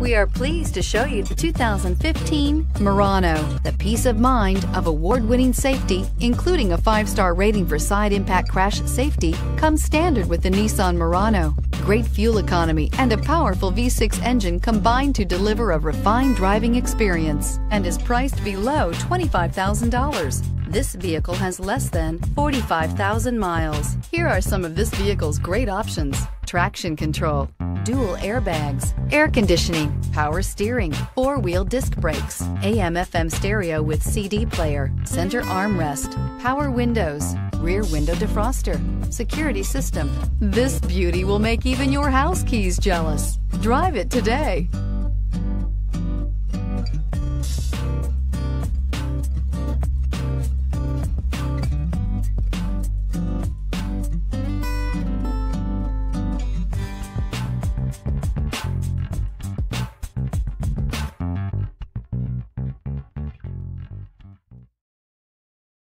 We are pleased to show you the 2015 Murano. The peace of mind of award-winning safety, including a five-star rating for side impact crash safety, comes standard with the Nissan Murano. Great fuel economy and a powerful V6 engine combine to deliver a refined driving experience and is priced below $25,000. This vehicle has less than 45,000 miles. Here are some of this vehicle's great options. Traction control, dual airbags, air conditioning, power steering, four-wheel disc brakes, AM FM stereo with CD player, center armrest, power windows, rear window defroster, security system. This beauty will make even your house keys jealous. Drive it today.